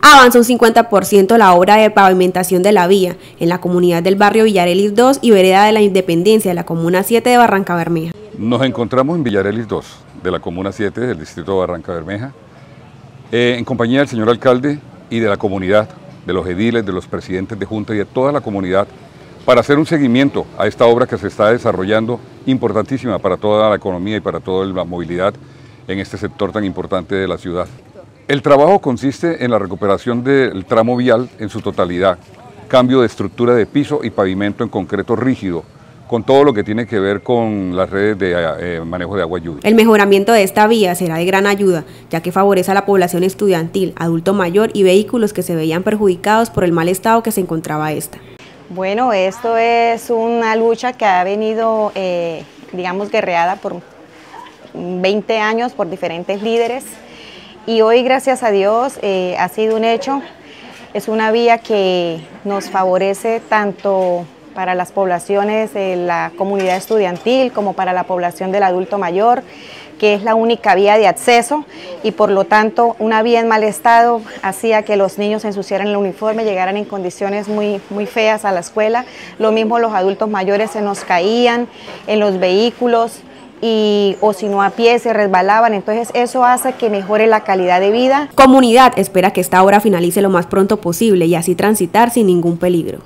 Avanza un 50% la obra de pavimentación de la vía en la comunidad del barrio Villarelis 2 y Vereda de la Independencia de la Comuna 7 de Barranca Bermeja. Nos encontramos en Villarelis 2 de la Comuna 7 del distrito de Barranca Bermeja eh, en compañía del señor alcalde y de la comunidad, de los ediles, de los presidentes de junta y de toda la comunidad para hacer un seguimiento a esta obra que se está desarrollando, importantísima para toda la economía y para toda la movilidad en este sector tan importante de la ciudad. El trabajo consiste en la recuperación del tramo vial en su totalidad, cambio de estructura de piso y pavimento en concreto rígido, con todo lo que tiene que ver con las redes de eh, manejo de agua y lluvia. El mejoramiento de esta vía será de gran ayuda, ya que favorece a la población estudiantil, adulto mayor y vehículos que se veían perjudicados por el mal estado que se encontraba esta. Bueno, esto es una lucha que ha venido, eh, digamos, guerreada por 20 años por diferentes líderes y hoy, gracias a Dios, eh, ha sido un hecho. Es una vía que nos favorece tanto para las poblaciones de la comunidad estudiantil como para la población del adulto mayor, que es la única vía de acceso y por lo tanto una vía en mal estado hacía que los niños ensuciaran el uniforme, llegaran en condiciones muy, muy feas a la escuela. Lo mismo los adultos mayores se nos caían en los vehículos, y o si no a pie se resbalaban, entonces eso hace que mejore la calidad de vida. Comunidad espera que esta obra finalice lo más pronto posible y así transitar sin ningún peligro.